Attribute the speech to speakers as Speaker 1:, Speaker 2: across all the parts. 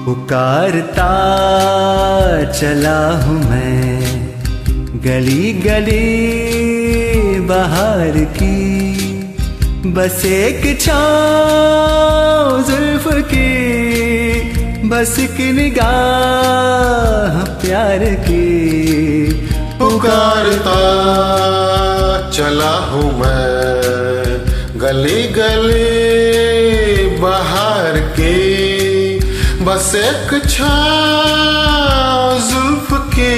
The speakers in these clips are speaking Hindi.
Speaker 1: पुकारता चला हूँ मैं। गली गली बाहर की। बस एक छाँव जुल्फ की। बस की निगाह प्यार की।
Speaker 2: पुकारता चला हूँ मैं। गली गली बाहर की। बस एक के की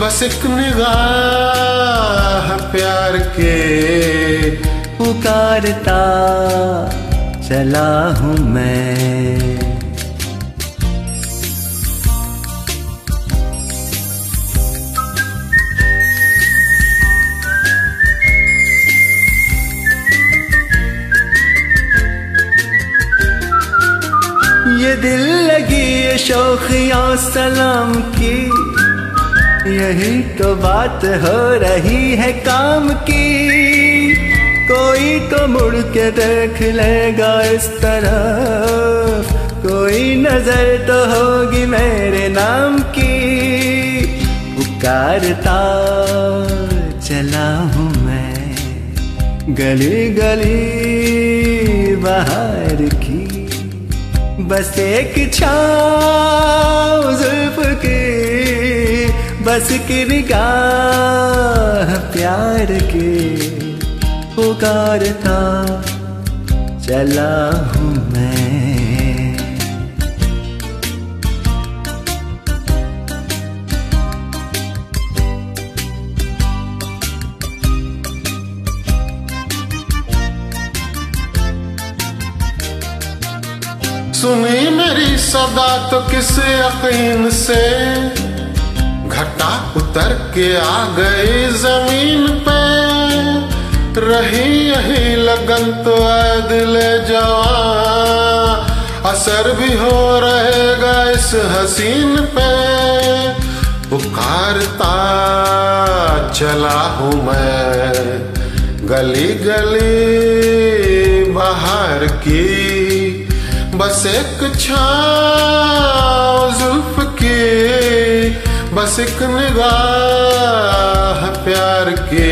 Speaker 2: बस एक निगाह प्यार के।
Speaker 1: पुकारता चला हूँ मैं। ये दिल लगी ये शौकिया सलाम की। यही तो बात हो रही है काम की। कोई तो मुड़ के देख लेगा इस तरफ़। कोई नज़र तो होगी मेरे नाम की। पुकारता चला हूँ मैं गली गली बाहर की। बस एक छाव जुल्फ की बस की निगाह प्यार की। पुकारता चला हूँ मैं।
Speaker 2: सुनी मेरी सदा तो किस यकीन से? घटा उतर के आ गई ज़मीन पे। रही यही लगन तो आए दिल जवान असर भी हो रहेगा इस हसीन पे। पुकारता, चला हूँ मैं। गली गली बाहर की बस एक छाँव जुल्फ के बस एक निगाह प्यार के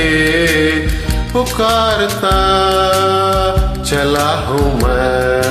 Speaker 2: पुकारता चला हूँ मैं।